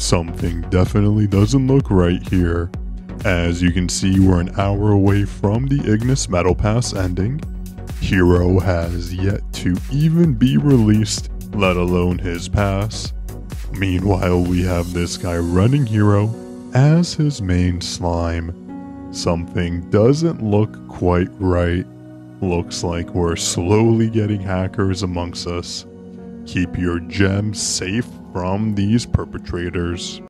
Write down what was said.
Something definitely doesn't look right here. As you can see, we're an hour away from the Ignis Metal Pass ending. Hero has yet to even be released, let alone his pass. Meanwhile, we have this guy running Hero as his main slime. Something doesn't look quite right. Looks like we're slowly getting hackers amongst us. Keep your gems safe from these perpetrators.